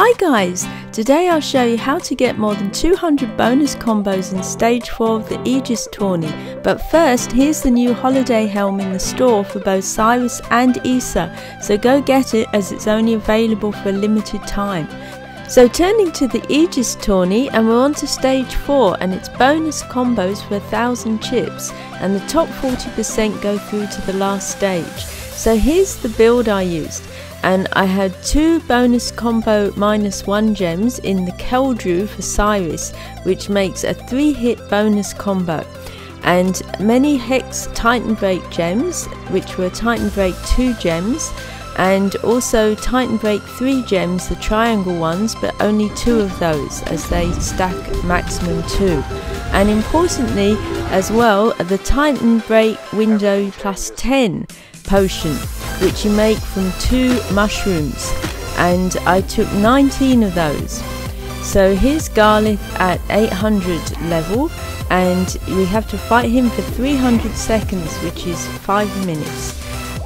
Hi guys! Today I'll show you how to get more than 200 bonus combos in stage 4 of the Aegis tourney. But first, here's the new holiday helm in the store for both Siris and Isa, so go get it as it's only available for a limited time. So turning to the Aegis tourney and we're on to stage 4 and it's bonus combos for 1000 chips and the top 40% go through to the last stage. So here's the build I used and I had two bonus combo minus one gems in the Keldrew for Siris, which makes a three hit bonus combo, and many Hex Titan Break gems, which were Titan Break 2 gems, and also Titan Break 3 gems, the triangle ones, but only two of those as they stack maximum 2. And importantly, as well, the Titan Break window plus 10 potion which you make from two mushrooms and I took 19 of those. So here's Garlic at 800 level and we have to fight him for 300 seconds which is 5 minutes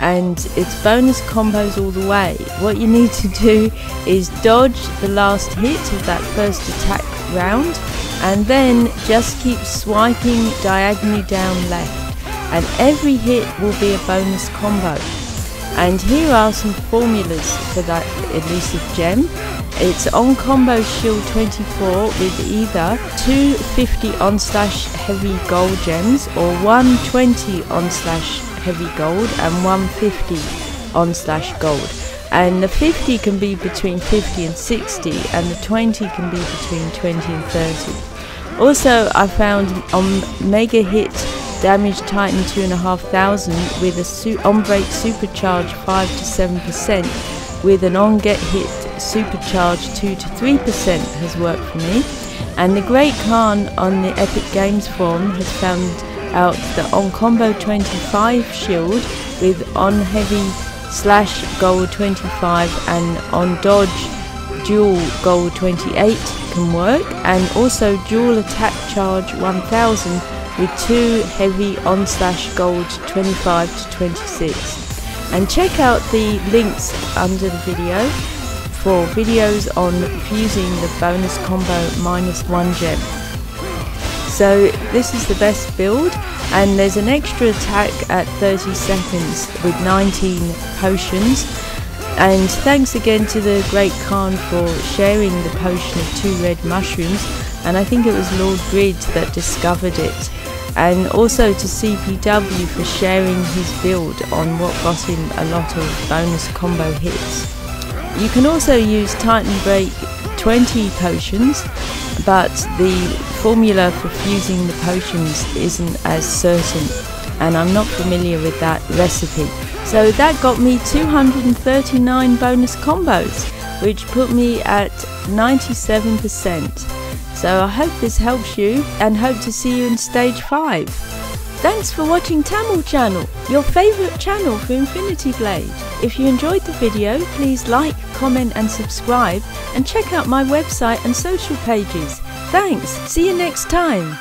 and it's bonus combos all the way. What you need to do is dodge the last hit of that first attack round and then just keep swiping diagonally down left and every hit will be a bonus combo. And here are some formulas for that elusive gem. It's on combo shield 24 with either 250 on slash heavy gold gems or 120 on slash heavy gold and 150 on slash gold. And the 50 can be between 50 and 60 and the 20 can be between 20 and 30. Also I found on Mega Hit Damage Titan 2500 with a su on break supercharge 5 to 7% with an on get hit supercharge 2 to 3% has worked for me. And the Great Khan on the Epic Games forum has found out that on combo 25 shield with on heavy slash gold 25 and on dodge dual gold 28 can work and also dual attack charge 1000 with two heavy on slash gold 25 to 26 and check out the links under the video for videos on fusing the bonus combo minus one gem. So this is the best build and there's an extra attack at 30 seconds with 19 potions. And thanks again to the Great Khan for sharing the potion of two red mushrooms and I think it was Lord Grid that discovered it and also to CPW for sharing his build on what got him a lot of bonus combo hits. You can also use Titan Break 20 potions, but the formula for fusing the potions isn't as certain, and I'm not familiar with that recipe. So that got me 239 bonus combos, which put me at 97%. So I hope this helps you and hope to see you in stage 5. Thanks for watching TamL Channel, your favourite channel for Infinity Blade. If you enjoyed the video, please like, comment and subscribe and check out my website and social pages. Thanks, see you next time.